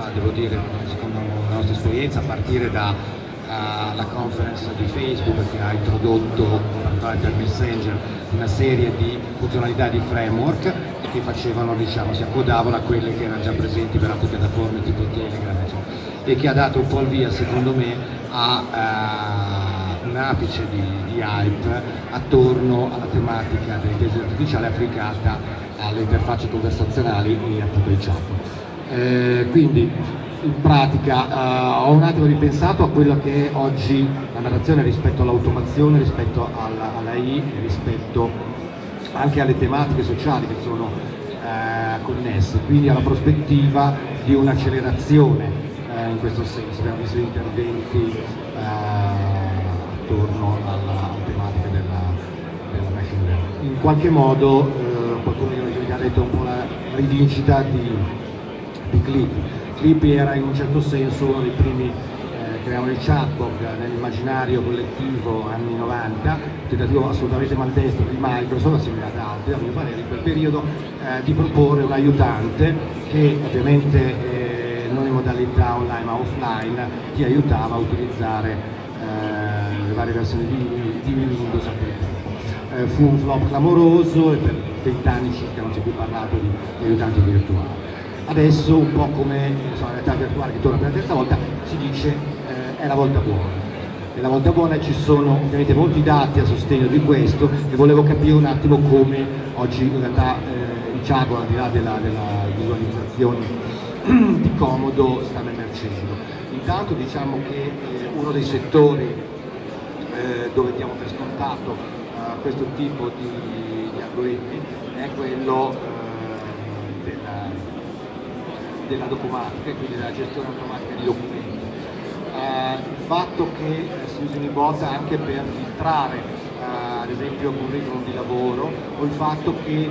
fa, devo dire, secondo la nostra esperienza, a partire dalla uh, conference di Facebook che ha introdotto per Messenger una serie di funzionalità di framework che facevano, diciamo, si accodavano a quelle che erano già presenti per altre piattaforme tipo Telegram e che ha dato un po' il via, secondo me, a uh, un apice di, di hype attorno alla tematica dell'intelligenza artificiale applicata alle interfacce conversazionali e appunto ai chat. Eh, quindi in pratica eh, ho un attimo ripensato a quella che è oggi la narrazione rispetto all'automazione, rispetto alla, alla I, rispetto anche alle tematiche sociali che sono eh, connesse, quindi alla prospettiva di un'accelerazione eh, in questo senso, abbiamo visto interventi eh, attorno alla, tematica della, della machine learning. In qualche modo eh, qualcuno mi ha detto un po' la rivincita di di Clip. Clip era in un certo senso uno dei primi eh, che avevano il chatbot nell'immaginario collettivo anni 90, un tentativo assolutamente maldestro di Microsoft, assieme ad altri, a mio parere, in quel periodo, eh, di proporre un aiutante che ovviamente eh, non in modalità online ma offline ti aiutava a utilizzare eh, le varie versioni di, di Windows. Eh, fu un flop clamoroso e per vent'anni circa non si è più parlato di aiutanti virtuali adesso un po' come insomma, la realtà virtuale che torna per la terza volta si dice eh, è la volta buona. E la volta buona ci sono ovviamente molti dati a sostegno di questo e volevo capire un attimo come oggi in realtà eh, il Ciago al di là della, della visualizzazione di comodo stanno emergendo. Intanto diciamo che eh, uno dei settori eh, dove diamo per scontato eh, questo tipo di, di algoritmi è quello eh, della documatica, quindi della gestione automatica di documenti. Eh, il fatto che eh, si usino i bot anche per filtrare eh, ad esempio curriculum di lavoro o il fatto che eh,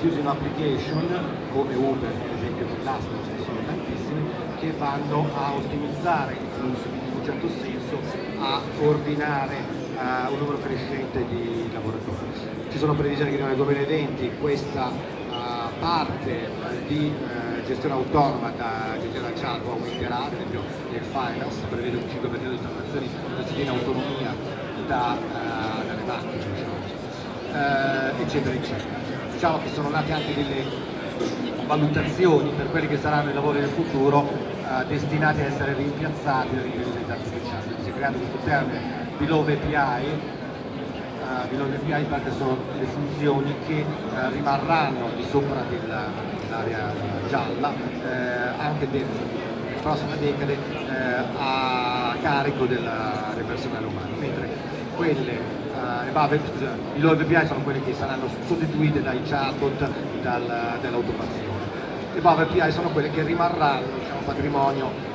si usino application come Uber, per esempio Classroom, ce ne sono tantissime, che vanno a ottimizzare i flussi, quindi in un certo senso a coordinare uh, un numero crescente di lavoratori. Ci sono previsioni che nel 2020 questa uh, parte di uh, gestione autonoma da gestione da chat aumenterà, ad esempio nel finance prevede un 5% di transazioni in autonomia da, uh, dalle diciamo, uh, eccetera, eccetera. Diciamo che sono nate anche delle valutazioni per quelli che saranno i lavori del futuro uh, destinati a essere rimpiazzati dall'intelligenza artificiale. Quindi si è creato questo termine below API API in parte sono le funzioni che uh, rimarranno di sopra dell'area gialla eh, anche nelle prossime decade eh, a carico della, del personale umano, mentre quelle eh, above, scusa, i low API sono quelle che saranno sostituite dai chatbot dal, dall'automazione. Le above API sono quelle che rimarranno diciamo, patrimonio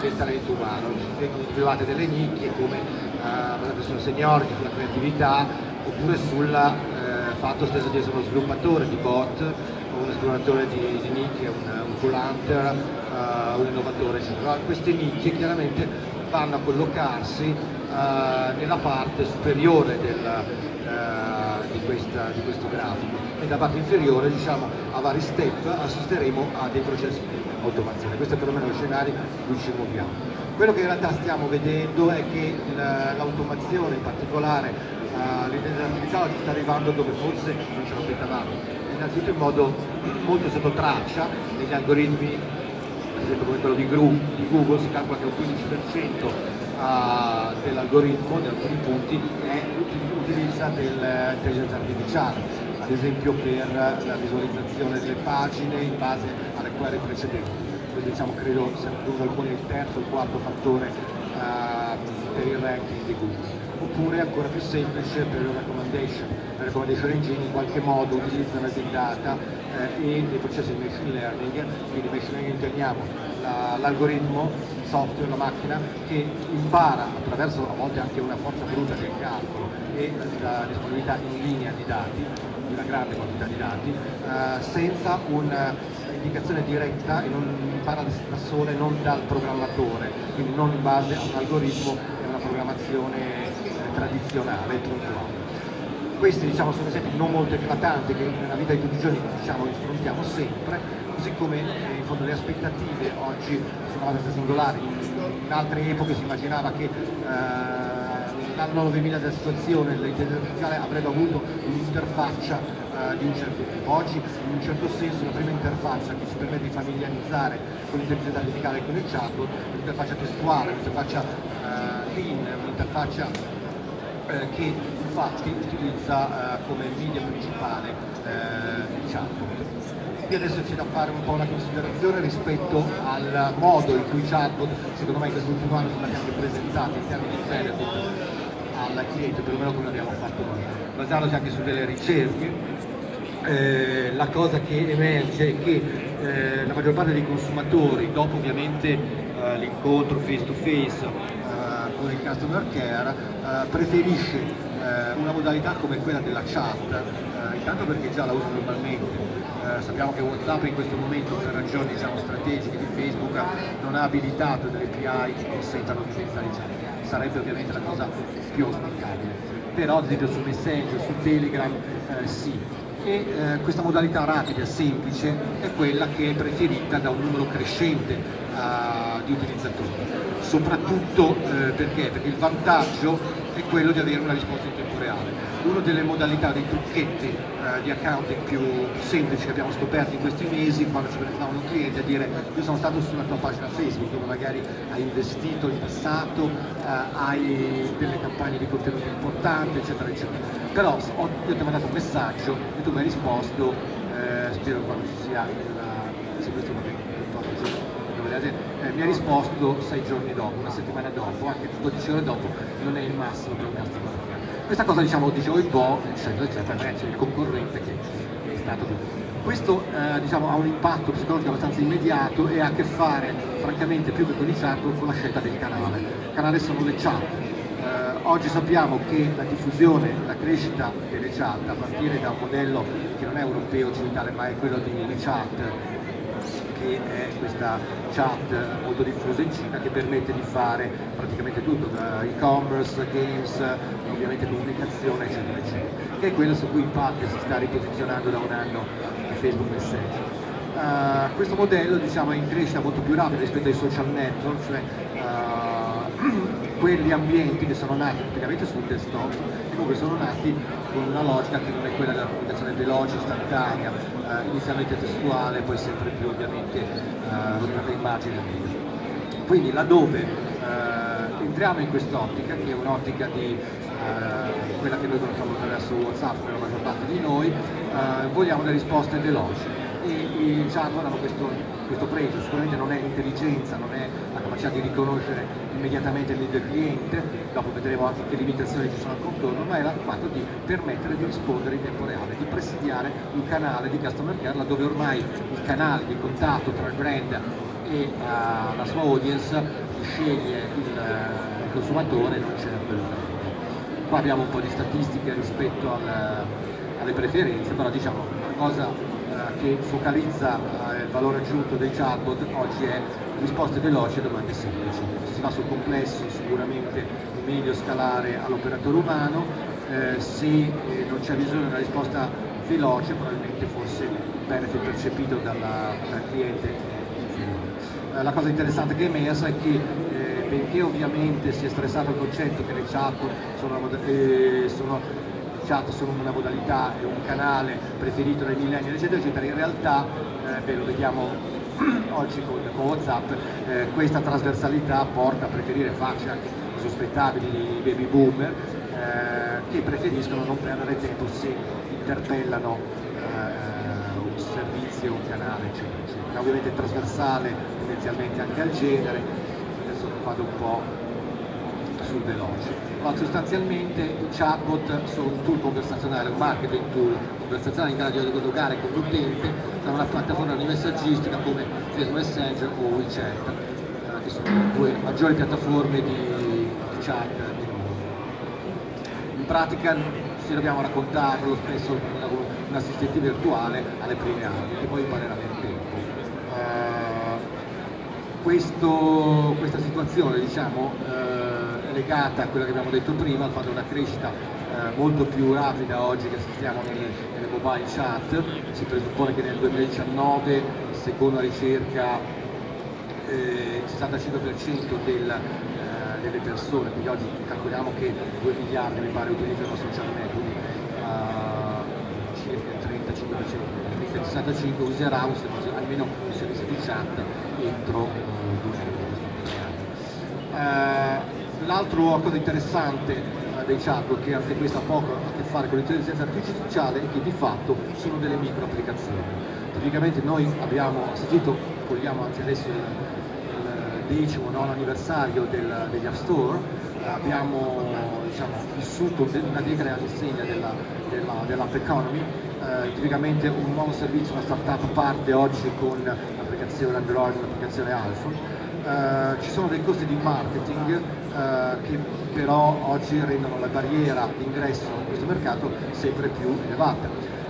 del talento umano, vengono individuate delle nicchie come basate sulla seniority, sulla creatività oppure sul uh, fatto stesso di essere uno sviluppatore di bot un esploratore di, di nicchie, un, un co-hunter, uh, un innovatore, eccetera. Queste nicchie chiaramente vanno a collocarsi uh, nella parte superiore del, uh, di, questa, di, questo grafico e da parte inferiore diciamo, a vari step assisteremo a dei processi di automazione. Questo è perlomeno lo scenario in cui ci muoviamo. Quello che in realtà stiamo vedendo è che l'automazione, in particolare uh, l'intelligenza artificiale, sta arrivando dove forse non ce l'aspettavamo innanzitutto in modo molto sotto traccia negli algoritmi, ad esempio come quello di, Google, si calcola che il 15% uh, dell'algoritmo, di alcuni punti, è, utilizza dell'intelligenza artificiale, ad esempio per la visualizzazione delle pagine in base alle query precedenti. Diciamo, credo sia alcuni il terzo o il quarto fattore uh, per il ranking di Google oppure ancora più semplice per le recommendation. Le recommendation engine in qualche modo utilizzano big data eh, e dei processi di machine learning, quindi machine learning intendiamo l'algoritmo, il software, la macchina che impara attraverso a volte anche una forza bruta del calcolo e la disponibilità in linea di dati, di una grande quantità di dati, eh, senza un'indicazione diretta e non impara da sole non dal programmatore, quindi non in base a un algoritmo e a una programmazione tradizionale, puntuale. questi diciamo, sono esempi non molto eclatanti che nella vita di tutti i giorni diciamo, affrontiamo sempre, così come eh, in fondo le aspettative oggi sono abbastanza singolari. In altre epoche si immaginava che eh, l'anno 9000 della situazione l'intelligenza artificiale avrebbe avuto un'interfaccia di un certo tipo. Oggi in un certo senso la prima interfaccia che ci permette di familiarizzare con l'intelligenza artificiale e con il chatbot è un'interfaccia testuale, un'interfaccia uh, lean, un'interfaccia uh, che infatti utilizza come media principale il chatbot. Qui adesso c'è da fare un po' una considerazione rispetto al modo in cui i chatbot, secondo me in quest'ultimo anno sono stati anche presentati in termini di benefit al cliente, perlomeno come abbiamo fatto noi, basandosi anche su delle ricerche. Eh, la cosa che emerge è che eh, la maggior parte dei consumatori, dopo ovviamente eh, l'incontro face to face eh, con il customer care, eh, preferisce eh, una modalità come quella della chat, intanto perché già la usa normalmente, sappiamo che Whatsapp in questo momento per ragioni diciamo, strategiche di Facebook non ha abilitato delle API che consentano di utilizzare chat sarebbe ovviamente la cosa più auspicabile. Però ad esempio su Messenger, su Telegram eh, sì. E eh, questa modalità rapida e semplice è quella che è preferita da un numero crescente uh, di utilizzatori. Soprattutto eh, perché? Perché il vantaggio è quello di avere una risposta in tempo reale una delle modalità, dei trucchetti eh, di accounting più semplici che abbiamo scoperto in questi mesi quando ci presentavano un cliente a dire io sono stato sulla tua pagina Facebook dove magari hai investito in passato, eh, hai delle campagne di contenuto importanti eccetera eccetera. Però ho, io ti ho mandato un messaggio e tu mi hai risposto, eh, spero quando ci sia il, se questo va bene, eh, mi ha risposto sei giorni dopo, una settimana dopo, anche 12 ore dopo, non è il massimo per un customer questa cosa diciamo dicevo il po', eccetera, eccetera, c'è il concorrente che è stato questo eh, diciamo, ha un impatto psicologico abbastanza immediato e ha a che fare francamente più che con i chat con la scelta del canale. Il canale sono le chat. Eh, oggi sappiamo che la diffusione, la crescita delle chat a partire da un modello che non è europeo occidentale ma è quello di WeChat che è questa chat molto diffusa in Cina che permette di fare praticamente tutto, da e-commerce, games, ovviamente comunicazione eccetera eccetera, che è quello su cui in parte si sta riposizionando da un anno Facebook Messenger. Uh, questo modello diciamo, è in crescita molto più rapida rispetto ai social network, cioè uh, quegli ambienti che sono nati praticamente sul desktop e comunque sono nati con una logica che non è quella della comunicazione veloce, istantanea, uh, inizialmente testuale, poi sempre più ovviamente uh, immagine e video. Quindi laddove entriamo in quest'ottica, che è un'ottica di eh, quella che noi conosciamo attraverso Whatsapp per la maggior parte di noi, eh, vogliamo delle risposte veloci e i chatbot hanno questo, questo, pregio, sicuramente non è l'intelligenza, non è la capacità di riconoscere immediatamente il del cliente, dopo vedremo anche che limitazioni ci sono al contorno, ma è il fatto di permettere di rispondere in tempo reale, di presidiare un canale di customer care laddove ormai il canale di contatto tra il brand e uh, la sua audience sceglie il, il consumatore non certo il Qua abbiamo un po' di statistiche rispetto al, alle preferenze, però diciamo la cosa che focalizza il valore aggiunto dei chatbot oggi è risposte veloci e domande semplici. Se si va sul complesso sicuramente è meglio scalare all'operatore umano, eh, se eh, non c'è bisogno di una risposta veloce probabilmente forse il benefit percepito dalla, dal cliente eh, la cosa interessante che è emersa è che eh, benché ovviamente si è stressato il concetto che le chat sono, eh, sono, chat sono una modalità e un canale preferito dai millennial eccetera eccetera, in realtà, eh, beh, lo vediamo oggi con, con Whatsapp, eh, questa trasversalità porta a preferire facce anche sospettabili di baby boomer eh, che preferiscono non perdere tempo se interpellano un servizio, un canale eccetera, eccetera. Ovviamente trasversale tendenzialmente anche al genere, adesso vado un po' sul veloce. Ma sostanzialmente i chatbot sono un tool conversazionale, un marketing tool conversazionale in grado di dialogare con l'utente da una piattaforma di messaggistica come Facebook Messenger o WeChat, eh, che sono le due maggiori piattaforme di, di chat di mondo. In pratica se dobbiamo raccontarlo spesso un assistente virtuale alle prime armi che poi imparerà nel tempo. Eh, questo, questa situazione diciamo, eh, è legata a quello che abbiamo detto prima, al fatto della crescita eh, molto più rapida oggi che assistiamo nelle, nelle mobile chat, si presuppone che nel 2019, secondo la ricerca, eh, il 65% del, eh, delle persone, quindi oggi calcoliamo che 2 miliardi mi pare utilizzano social quindi uh, circa il 35%, il 65 userà un servizio, almeno un servizio di chat entro uh, due anni. L'altro cosa interessante dei chatbot che anche questo ha poco a che fare con l'intelligenza artificiale è che di fatto sono delle micro applicazioni. Praticamente noi abbiamo assistito, cogliamo anche adesso il, il decimo nono anniversario del, degli App Store, abbiamo diciamo, vissuto una decada all'insegna della, della, dell'app economy, eh, tipicamente un nuovo servizio, una startup parte oggi con l'applicazione Android, l'applicazione iPhone, Uh, ci sono dei costi di marketing che però oggi rendono la barriera d'ingresso in questo mercato sempre più elevata.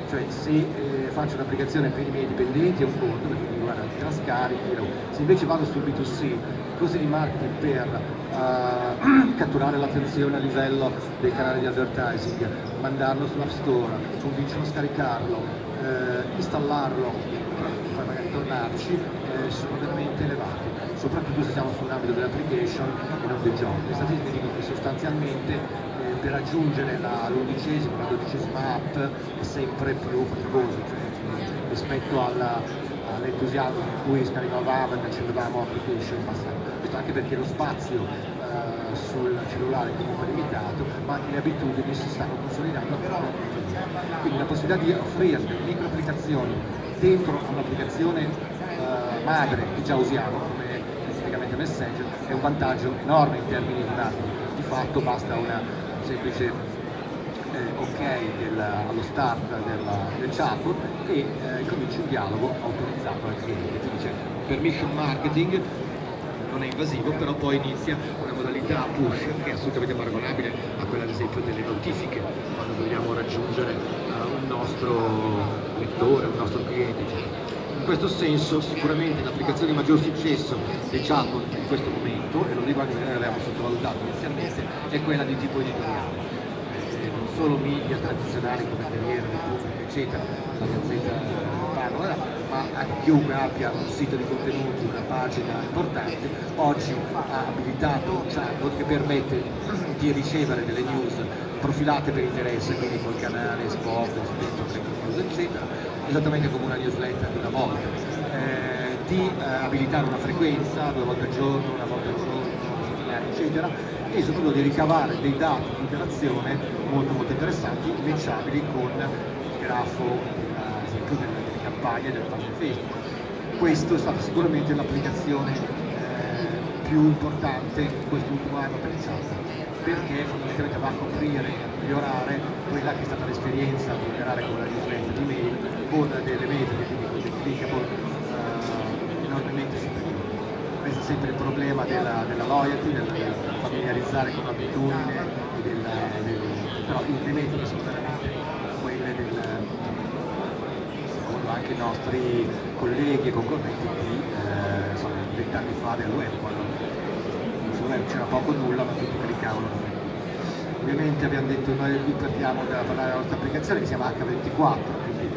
Cioè se eh, faccio un'applicazione per i miei dipendenti è un conto perché mi guarda la scarichi, se invece vado sul B2C, i costi di marketing per uh, catturare l'attenzione a livello dei canali di advertising, mandarlo sull'app store, convincerlo a scaricarlo, installarlo, poi magari tornarci, eh, sono veramente elevati soprattutto se siamo sull'ambito dell'application e non dei giochi. Le statistiche dicono che sostanzialmente eh, per raggiungere l'undicesima, la dodicesima app è sempre più faticoso, cioè, rispetto all'entusiasmo in cui scaricavamo e accendevamo application in passato. Questo anche perché lo spazio eh, sul cellulare è comunque limitato, ma le abitudini si stanno consolidando quindi la possibilità di offrire delle micro applicazioni dentro un'applicazione eh, madre che già usiamo praticamente Messenger, è un vantaggio enorme in termini di marketing. Di fatto basta una semplice eh, ok del, allo start della, del chatbot e eh, comincia un dialogo autorizzato al cliente. Quindi c'è permission marketing, non è invasivo, però poi inizia una modalità push che è assolutamente paragonabile a quella ad esempio delle notifiche, quando vogliamo raggiungere uh, un nostro lettore, un nostro cliente. In questo senso sicuramente l'applicazione di maggior successo dei chatbot in questo momento, e lo dico anche perché l'abbiamo sottovalutato inizialmente, è quella di tipo editoriale. Eh, non solo media tradizionali come Corriere, Repubblica, eccetera, la Gazzetta Romana, ma anche chiunque abbia un sito di contenuti, una pagina importante, oggi ha abilitato un chatbot che permette di ricevere delle news profilate per interesse, quindi col canale sport, news, eccetera, esattamente come una newsletter di una volta, eh, di eh, abilitare una frequenza due volte al giorno, una volta al giorno, eccetera, e soprattutto di ricavare dei dati di interazione molto molto interessanti, matchabili con il grafo, ad esempio, delle, delle campagne delle pagine Facebook. Questo è stata sicuramente l'applicazione eh, più importante in quest'ultimo anno per il chat perché fondamentalmente va a coprire a migliorare quella che è stata l'esperienza di operare con la newsletter di mail con delle metriche, quindi con dei clickable uh, enormemente superiori. Questo è sempre il problema della, della loyalty, del, familiarizzare con l'abitudine, del, del, però le metriche sono veramente quelle del, secondo anche i nostri colleghi e concorrenti di eh, vent'anni fa del web, quando c'era poco nulla ma tutti cliccavano ovviamente abbiamo detto noi qui partiamo da parlare della nostra applicazione che si chiama H24 quindi eh,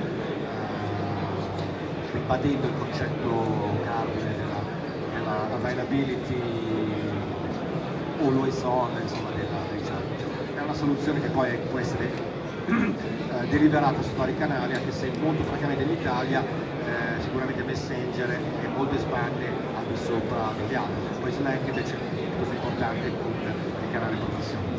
ribadendo il concetto cardine della, della availability always on insomma della, diciamo. è una soluzione che poi può essere eh, deliberata su vari canali anche se molto francamente in Italia eh, sicuramente Messenger è molto espande al di sopra degli altri poi Slack invece così importante con il canale professionale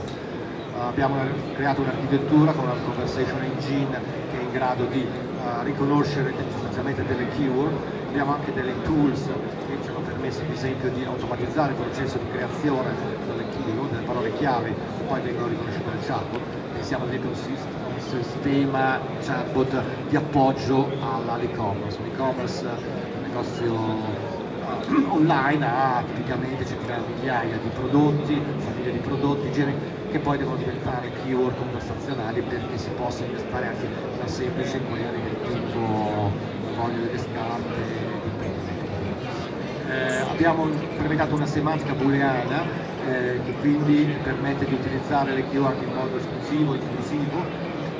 abbiamo creato un'architettura con una conversation engine che è in grado di uh, riconoscere sostanzialmente delle keyword, abbiamo anche delle tools che ci hanno permesso ad esempio di automatizzare il processo di creazione delle keyword, delle parole chiave che poi vengono riconosciute dal chatbot. Pensiamo ad esempio a un sistema chatbot di appoggio all'e-commerce, l'e-commerce è un negozio uh, online ha tipicamente centinaia di migliaia di prodotti, famiglie di prodotti, generi che poi devono diventare keyword conversazionali perché si possa investare anche una semplice query del tipo voglio delle scarpe, eh, abbiamo implementato una semantica booleana eh, che quindi permette di utilizzare le keyword in modo esclusivo, inclusivo.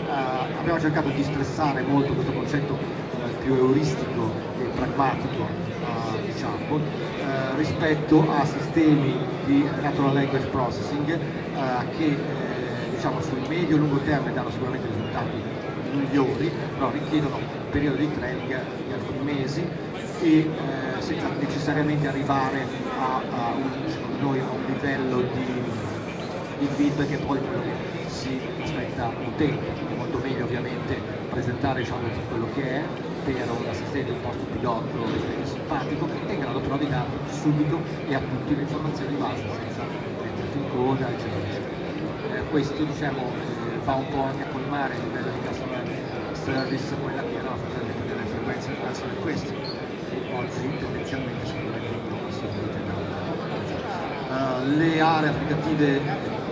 Eh, abbiamo cercato di stressare molto questo concetto eh, più euristico e pragmatico eh, eh, rispetto a sistemi di natural language processing eh, che diciamo, sul medio e lungo termine danno sicuramente risultati migliori, però richiedono un periodo di training di alcuni mesi e eh, senza necessariamente arrivare a, a un, noi, a un livello di, di feedback che poi si aspetta l'utente. È molto meglio ovviamente presentare diciamo, quello che è per un assistente un posto pilota che è in grado però di dare subito e a tutti le informazioni base senza metterti in coda eccetera eccetera. Eh, questo diciamo, eh, va un po' anche a colmare il livello di customer service quella che era la funzione delle frequenze answer request oggi tendenzialmente sono non assolutamente uh, le aree applicative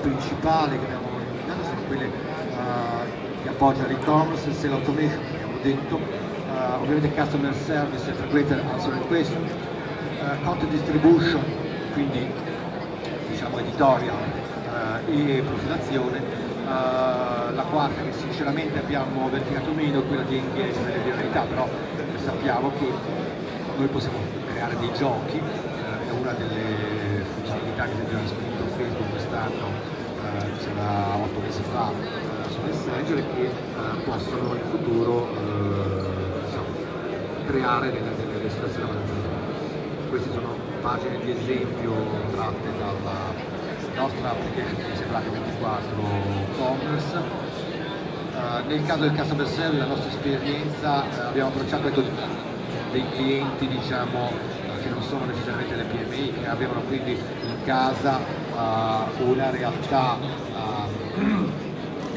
principali che abbiamo indicato sono quelle uh, che appoggiano l'e-commerce, il sale automation che abbiamo detto, uh, ovviamente customer service e frequente answer request, uh, content distribution, quindi diciamo editorial e profilazione, la quarta che sinceramente abbiamo verificato meno è quella di engagement e di realtà, però sappiamo che noi possiamo creare dei giochi, eh, è una delle funzionalità che abbiamo scritto Facebook quest'anno, eh, c'era otto mesi fa eh, su Messenger che eh, possono in futuro eh, creare delle, delle situazioni abbastanza queste sono pagine di esempio tratte dalla nostra application che mi sembra H24 Commerce. Uh, nel caso del customer service la nostra esperienza uh, abbiamo approcciato ecco, dei clienti diciamo, che non sono necessariamente le PMI, che avevano quindi in casa uh, una realtà uh,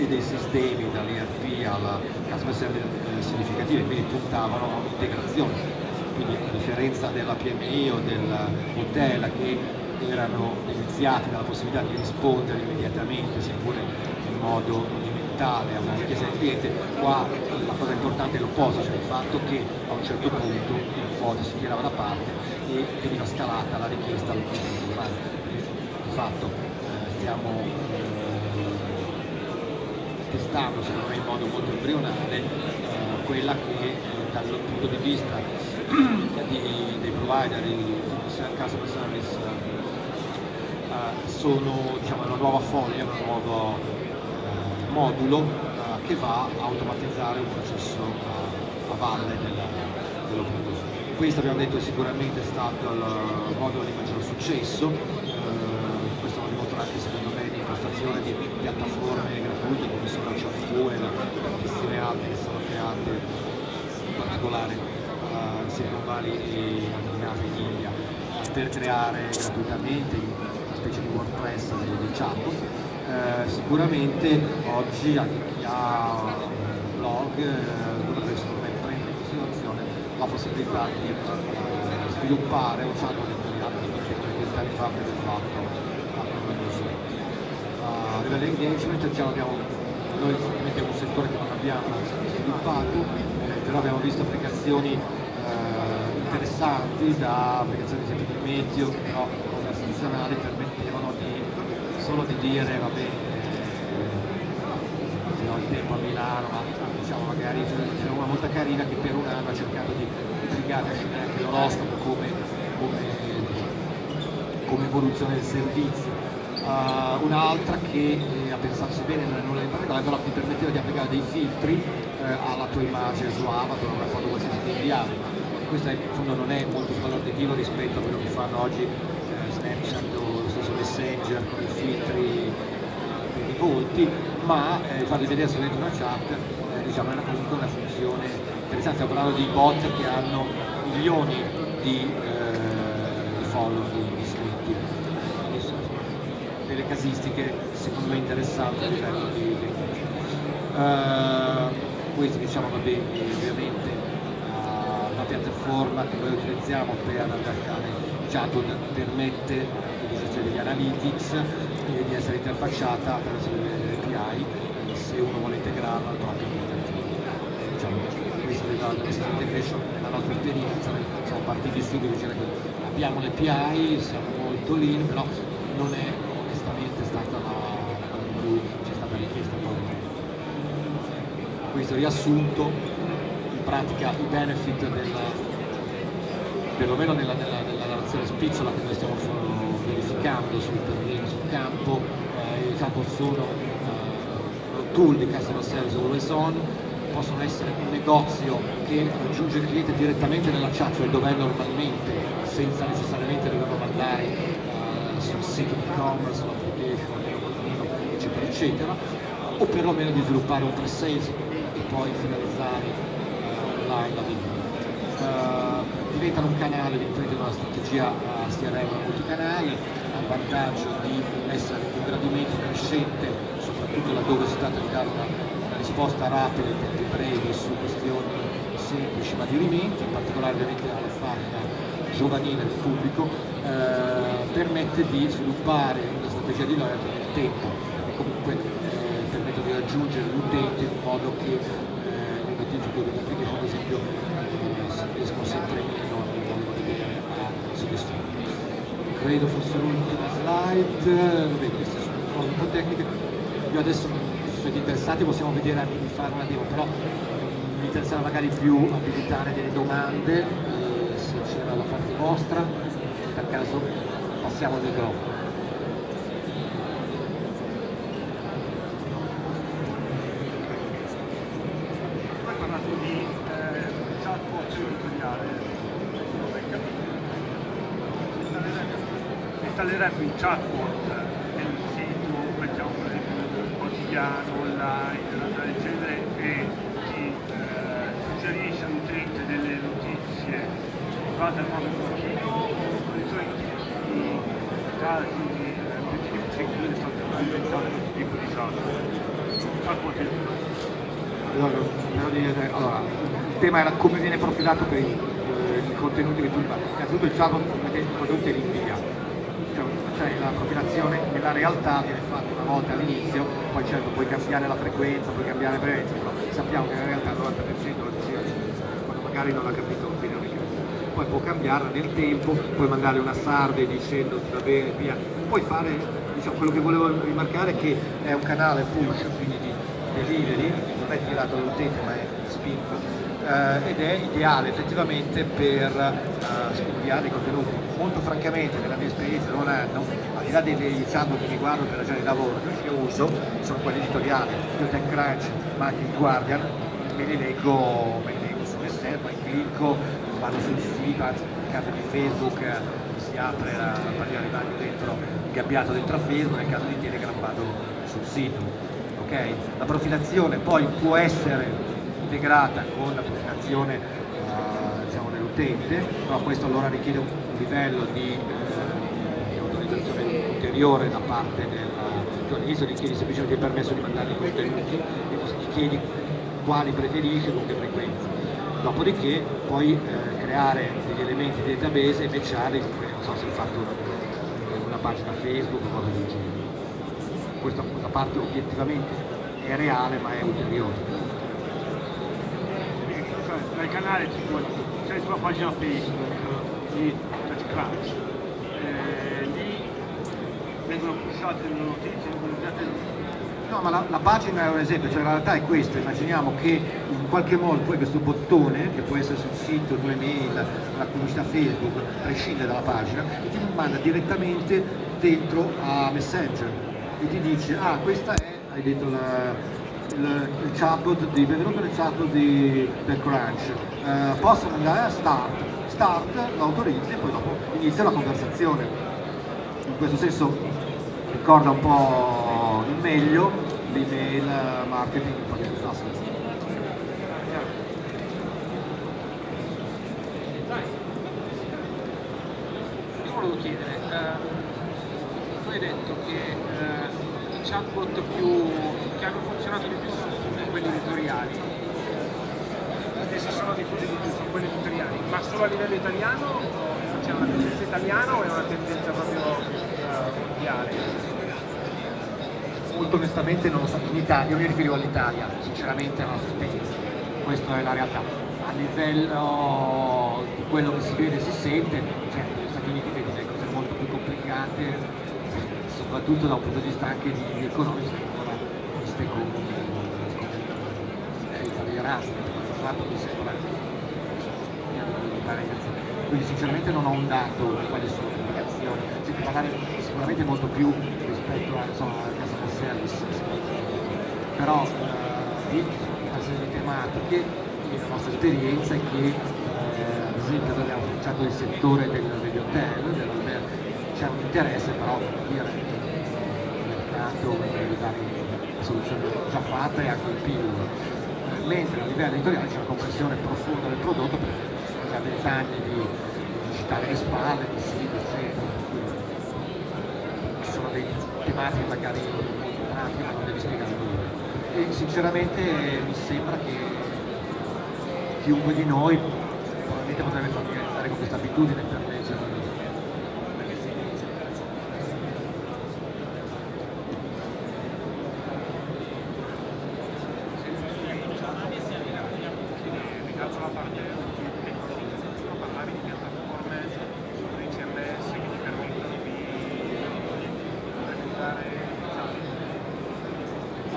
dei sistemi dall'ERP alla customer service eh, significativi, quindi puntavano a un'integrazione. Quindi a differenza della PMI o dell'hotel che erano iniziati dalla possibilità di rispondere immediatamente, seppure in modo fondamentale a una richiesta del cliente, qua la cosa importante è l'opposto, cioè il fatto che a un certo punto l'ipotesi si tirava da parte e veniva scalata la richiesta al cliente Di fatto eh, stiamo eh, testando, secondo me in modo molto embrionale, eh, quella che eh, dal punto di vista di, dei provider, di customer service, eh, sono diciamo, una nuova foglia, una nuova modulo eh, che va a automatizzare un processo a, a valle dell'operatore. Questo abbiamo detto sicuramente è stato il modulo di maggior successo, eh, questo lo dimostra anche secondo me l'impostazione di piattaforme gratuite come sono Chatfuel e altre che sono create in particolare uh, in Silicon Valley e in India per creare gratuitamente una specie di WordPress di chatbot eh, sicuramente oggi anche chi ha un blog eh, dovrebbe secondo prendere in considerazione la possibilità di eh, sviluppare un di attività come vent'anni fa il fatto a livello di engagement diciamo, abbiamo, noi un settore che non abbiamo sviluppato eh, però abbiamo visto applicazioni eh, interessanti da applicazioni di meteo però funzionali permettevano di solo di dire va bene eh, ho il tempo a Milano ma diciamo magari c'è una molto carina che per un anno ha cercato di replicare anche l'oroscopo come, come, come, evoluzione del servizio uh, un'altra che eh, a pensarsi bene non è nulla di particolare però ti permetteva di applicare dei filtri eh, alla tua immagine su Amazon o una foto qualsiasi che inviavi questo in fondo non è molto sbalorditivo rispetto a quello che fanno oggi eh, Snapchat o lo stesso Messenger con i filtri per i volti, ma eh, farli vedere solamente una chat eh, diciamo, è comunque una funzione interessante, stiamo parlando di bot che hanno milioni di, eh, di follower, delle casistiche secondo me interessanti a di, di uh, questi diciamo va bene ovviamente piattaforma che noi utilizziamo per attaccare chatbot permette di gestire degli analytics e di essere interfacciata attraverso delle API se uno vuole integrarla questo riguarda la nostra esperienza, siamo partiti subito abbiamo le API, siamo molto lean, però non è assolutamente stata la, la cosa di cui c'è stata richiesta poi. Questo riassunto, in pratica i benefit della, perlomeno nella, nella, nella narrazione spicciola che noi stiamo verificando sul terreno, sul campo, eh, diciamo sono eh, tool di customer service always on, possono essere un negozio che raggiunge il cliente direttamente nella chat, cioè dove è normalmente, senza necessariamente doverlo mandare uh, sul sito di e-commerce, sull'application, eccetera, eccetera, o perlomeno di sviluppare un pre-sales e poi finalizzare uh, online la vendita. Uh, diventano un canale all'interno di una strategia uh, CRM multicanali, ha il vantaggio di essere un gradimento crescente, soprattutto laddove si tratta di dare una risposta rapida in tempi brevi su questioni semplici ma dirimenti, in particolare ovviamente alla fascia giovanile del pubblico, eh, permette di sviluppare una strategia di loyalty nel tempo e comunque eh, permette di raggiungere l'utente in modo che eh, le notifiche delle application ad esempio eh, si riescono sempre meno a soddisfare. Credo fosse l'ultima slide, vabbè queste sono cose un po' tecniche, io adesso siete interessati possiamo vedere anche di fare una demo, però mi interessava magari più abilitare delle domande, eh, se c'era da parte vostra, per caso passiamo al microfono. Installerebbe il chatbot nel sito, mettiamo per esempio quotidiano, online, del genere e ti eh, suggerisce all'utente delle notizie riguardo al proprio profilo o di casi di obiettivi in cui sono inventare questo tipo di chat. Allora, dire, allora, il tema era come viene profilato per i, eh, i contenuti che tu fai. Innanzitutto il chat il prodotto è l'invia la profilazione nella realtà viene fatta una volta all'inizio, poi certo puoi cambiare la frequenza, puoi cambiare la frequenza, però sappiamo che in realtà il 90% lo decide quando magari non ha capito bene il Poi può cambiare nel tempo, puoi mandare una sarde dicendo va bene, via. Puoi fare, diciamo, quello che volevo rimarcare è che è un canale push, quindi di delivery, non è tirato dall'utente ma è spinto eh, ed è ideale effettivamente per eh, inviare i contenuti. Molto francamente nella mia esperienza non hanno, di là dei diciamo che mi guardo per ragioni di lavoro, che uso sono quelli editoriali, io TechCrunch ma anche il Guardian, me li leggo, me li leggo sull'esterno, poi clicco, vado sul sito, anzi nel caso di Facebook si apre la pagina di bagno dentro, gabbiato dentro a Facebook, nel caso di Telegram vado sul sito. Okay? La profilazione poi può essere integrata con la profilazione uh, diciamo, dell'utente, però questo allora richiede un, livello di, di, ulteriore da parte del giornalista, gli chiedi semplicemente il permesso di mandare i contenuti, gli chiedi quali preferisce, con che frequenza. Dopodiché puoi eh, creare degli elementi di database e matcharli, non so se hai fatto una, una pagina Facebook o cose del genere. Questa, questa parte obiettivamente è reale ma è ulteriore dal canale tipo, c'è sulla pagina Facebook di TouchCrunch, eh, vengono pubblicate le notizie, vengono No, ma la, la, pagina è un esempio, cioè la realtà è questa, immaginiamo che in qualche modo poi questo bottone, che può essere sul sito, sulle mail, la pubblicità Facebook, prescinde dalla pagina e ti manda direttamente dentro a Messenger. E ti dice, ah questa è, hai detto la, il, il chatbot di, benvenuto nel chatbot di, del crunch, eh, possono andare a start, start lo autorizzi e poi dopo inizia la conversazione. In questo senso ricorda un po' il meglio l'email marketing. Io volevo chiedere, eh, tu hai detto che eh, i chatbot più che hanno funzionato di più sono quelli editoriali e si sono diffusi di più sono quelli editoriali ma solo a livello italiano c'è una tendenza italiana o è una tendenza proprio uh, mondiale? Molto onestamente non lo so, in Italia, io mi riferivo all'Italia, sinceramente la nostra esperienza, questa è la realtà. A livello di quello che si vede e si sente, certo, negli Stati Uniti vedi delle cose molto più complicate, soprattutto da un punto di vista anche di, di economico ancora italianate, mi sembra quindi sinceramente non ho un dato di quali sono le implicazioni, può parlare sicuramente molto più rispetto a, insomma, alla customer service, però eh, serie di tematiche la nostra esperienza è che eh, ad esempio noi abbiamo cominciato il settore del, degli hotel, c'è un interesse però dire il mercato delle varie soluzioni già fatte e anche PIL, eh, mentre a livello editoriale c'è una comprensione profonda del prodotto perché ci sono già vent'anni di, di digitale alle spalle, di sito, eccetera, ci sono dei tematiche magari molto pratiche ma non devi. E sinceramente mi sembra che chiunque di noi probabilmente potrebbe familiarizzare con questa abitudine per leggere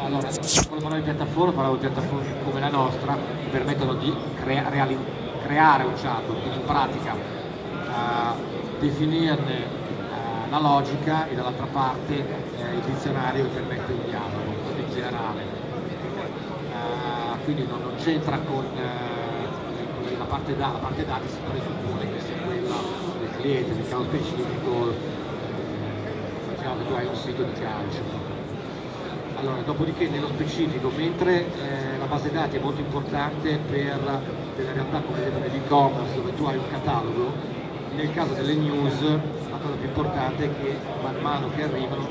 Allora, quando parlo di di piattaforme come la nostra, permettono di crea creare un chatbot, quindi in pratica uh, definirne uh, la logica e dall'altra parte uh, il dizionario che permette il dialogo, in generale. quindi non, non c'entra con la parte dati, la parte dati si presuppone che sia quella del cliente, nel caso specifico, diciamo che tu hai un sito di calcio allora, dopodiché nello specifico, mentre eh, la base dati è molto importante per delle realtà come ad esempio nell'e-commerce dove tu hai un catalogo, nel caso delle news la cosa più importante è che man mano che arrivano,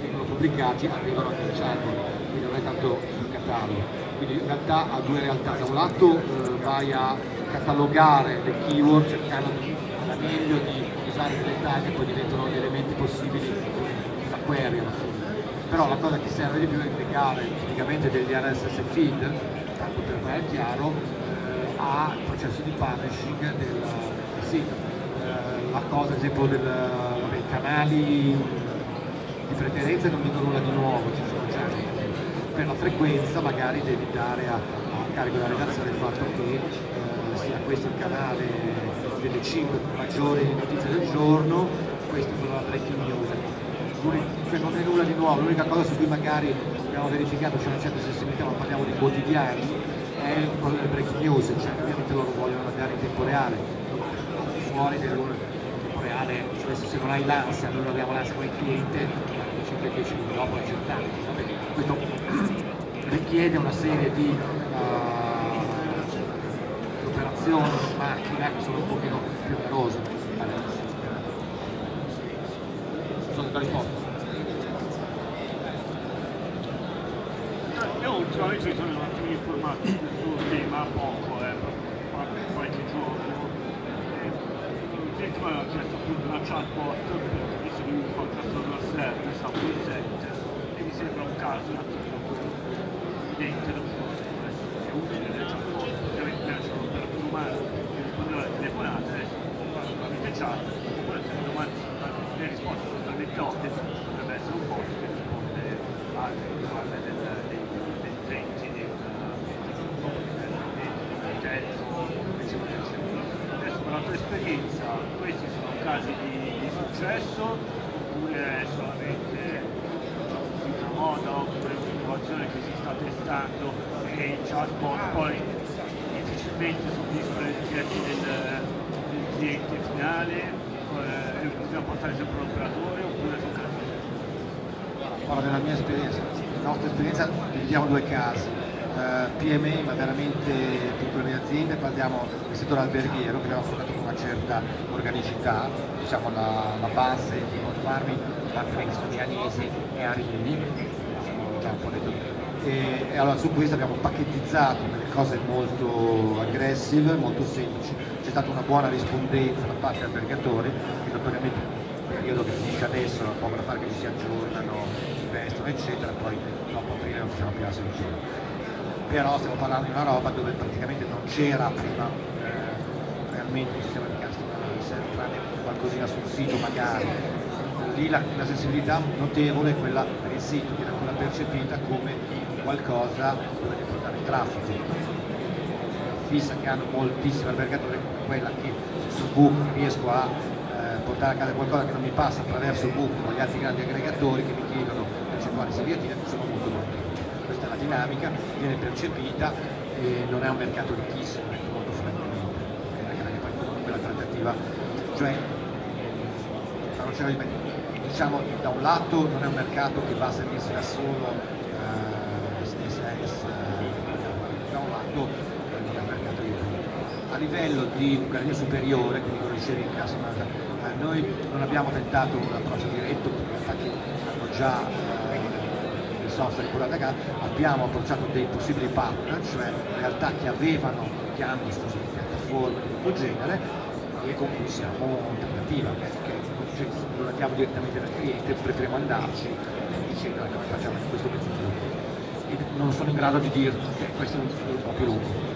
vengono pubblicati, arrivano anche il channel, quindi non è tanto sul catalogo. Quindi in realtà ha due realtà, da un lato eh, vai a catalogare le keyword cercando alla meglio di usare delle tag e poi diventano gli elementi possibili da query alla fine però la cosa che serve di più è indicare tipicamente degli RSS feed, tanto per me è chiaro, eh, al processo di publishing del, sito. Eh, la cosa ad esempio del, dei canali di preferenza non dico nulla di nuovo, ci sono già per la frequenza magari devi dare a, a carico della redazione il fatto che eh, sia questo il canale delle 5 maggiori notizie del giorno, questo quello della breaking news cioè non è nulla di nuovo, l'unica cosa su cui magari abbiamo verificato c'è una certa sensibilità, ma parliamo di quotidiani, è del breaking news, cioè ovviamente loro vogliono andare in tempo reale, fuori del loro tempo reale, cioè se non hai l'ansia, noi non abbiamo l'ansia il cliente, 5-10 minuti dopo è certamente, questo richiede una serie di uh, operazioni in macchina che sono un pochino più onerose. solito risposta. Io ultimamente sono un attimo informato sul tema, poco, eh, qualche giorno. L'ultima mi ha chiesto appunto una chatbot, visto che mi fa il customer service a full set, e mi sembra un caso un attimo evidente da è utile le chatbot, ovviamente piacciono per umano, rispondere alle telefonate, adesso fanno tramite chat, oppure se domani le risposte sono talmente ovvie potrebbe essere un bot che risponde alle domande del, dei, dei utenti di un telefono eccetera eccetera adesso per la tua esperienza questi sono casi di, di successo oppure solamente una moda oppure un'innovazione che si sta testando e i chatbot poi difficilmente soddisfano le richieste del, del cliente finale eh, bisogna portare sempre l'operatore oppure toccare? Ora, nella mia esperienza, nella nostra esperienza dividiamo due casi. Uh, PME ma veramente piccole aziende, parliamo del settore alberghiero che abbiamo affrontato con una certa organicità, diciamo la, la base di Farming, Farming Milanese e Arini, già un po' detto. E, e, allora su questo abbiamo pacchettizzato delle cose molto aggressive, molto semplici, c'è stata una buona rispondenza da parte degli albergatori, che notoriamente nel periodo che finisce adesso poco da fare che ci si aggiornano, investono eccetera, poi dopo aprile non facciamo più la sentire. Però stiamo parlando di una roba dove praticamente non c'era prima eh, realmente un sistema di customer service, tranne qualcosina sul sito magari, lì la, la, sensibilità notevole è quella per il sito, viene ancora percepita come qualcosa dove portare traffico. Fissa che hanno moltissimi albergatori, quella che sul book riesco a eh, portare a casa qualcosa che non mi passa attraverso book o gli altri grandi aggregatori che mi chiedono percentuali segretative, sono molto molto. Questa è la dinamica, viene percepita e non è un mercato ricchissimo, molto francamente, anche poi comunque la trattativa, cioè diciamo da un lato non è un mercato che va a servirsi da solo eh, eh, da un lato è un mercato a livello di un gradino superiore, quindi come dicevi in casa, eh, noi non abbiamo tentato un approccio diretto, perché in realtà che hanno già software curato a casa, abbiamo approcciato dei possibili partner, cioè realtà che avevano, che hanno scusa, piattaforme di questo genere e con cui siamo in trattativa, perché cioè, non andiamo direttamente dal cliente, preferiamo andarci dicendo come facciamo questo pezzo e non sono in grado di dirti, cioè, questo è un po' più lungo.